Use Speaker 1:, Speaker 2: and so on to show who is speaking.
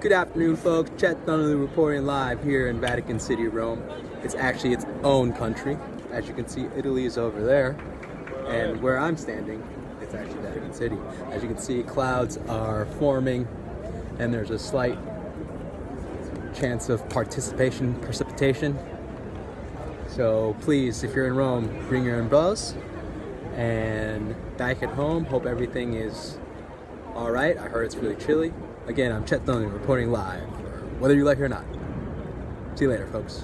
Speaker 1: Good afternoon, folks. Chet Thunderloo reporting live here in Vatican City, Rome. It's actually its own country. As you can see, Italy is over there. And where I'm standing, it's actually Vatican City. As you can see, clouds are forming, and there's a slight chance of participation, precipitation. So please, if you're in Rome, bring your umbrellas. And back at home, hope everything is all right. I heard it's really chilly. Again, I'm Chet Thunderloo reporting live, whether you like it or not. See you later, folks.